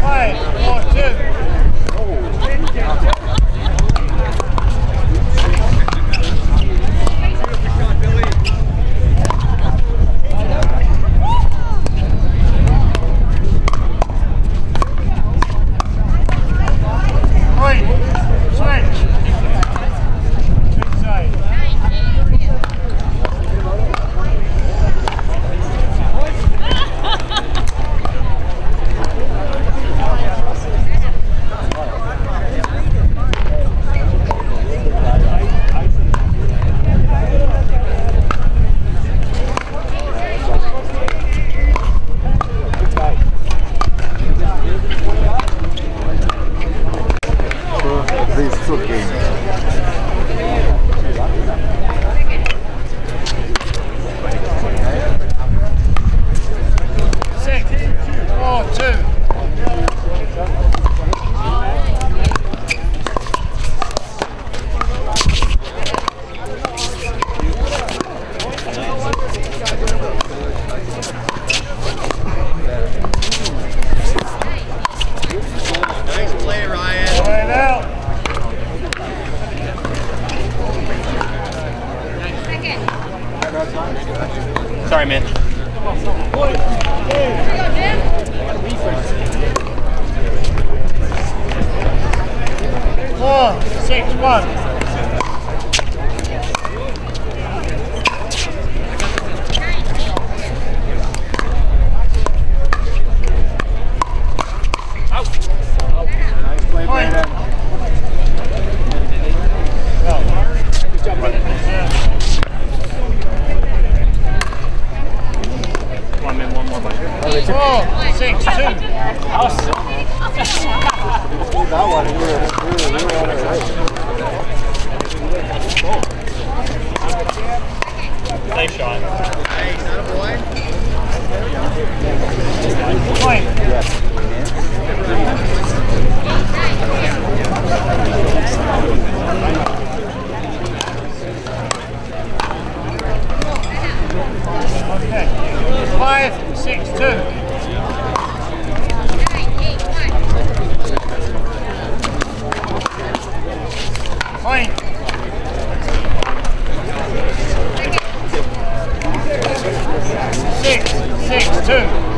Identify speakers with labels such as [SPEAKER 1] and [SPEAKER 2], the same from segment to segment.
[SPEAKER 1] Five, four, two.
[SPEAKER 2] Sorry, man.
[SPEAKER 3] Oh,
[SPEAKER 1] six, one. six, two. Six, six, two.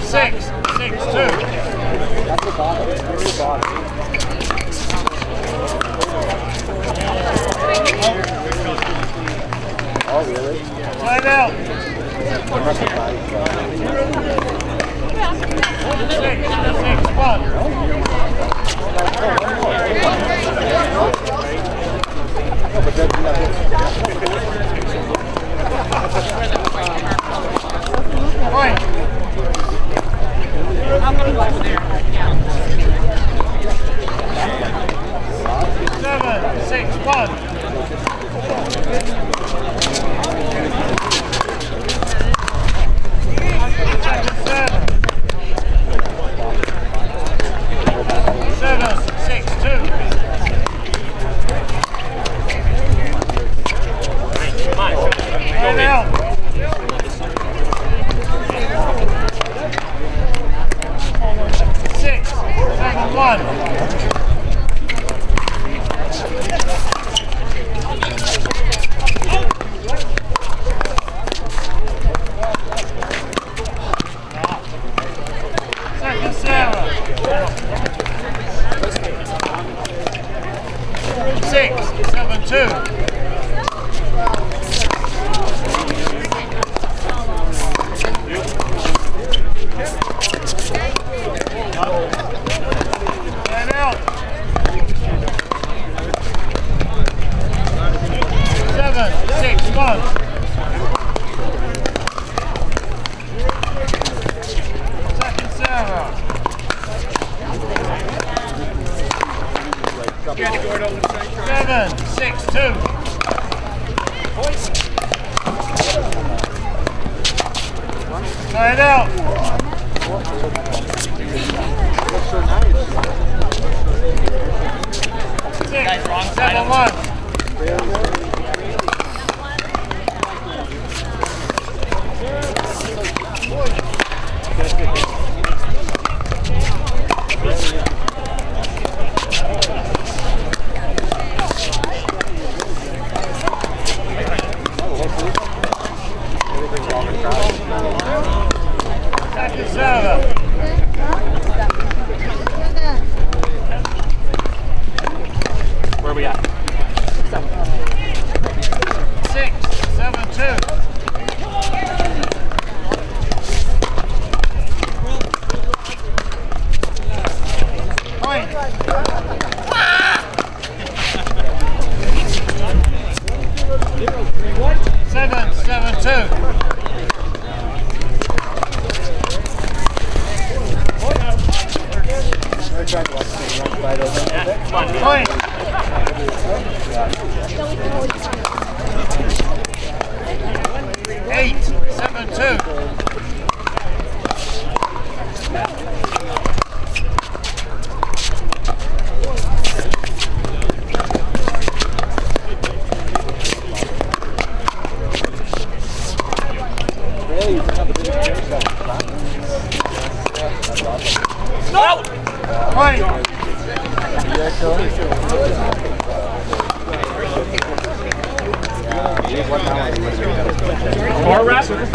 [SPEAKER 1] Six. seven, six, two. Play out. Six, seven, one.
[SPEAKER 2] we at?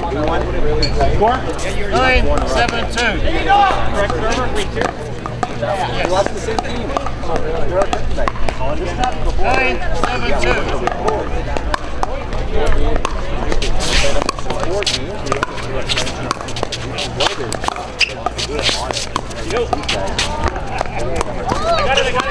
[SPEAKER 2] Four.
[SPEAKER 1] Nine, seven, two.
[SPEAKER 2] Correct server.
[SPEAKER 3] Lost the same tonight.
[SPEAKER 1] Nine, seven, two.
[SPEAKER 2] I got it. I got it.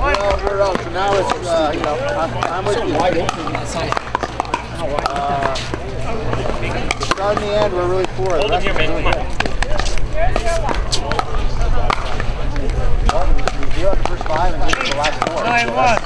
[SPEAKER 3] Well, we're out. Now it's, uh, you know, I'm, with. Uh, the end, we're really poor.
[SPEAKER 2] Hold him here, man.
[SPEAKER 3] The first five and the last four.
[SPEAKER 1] Nine, one.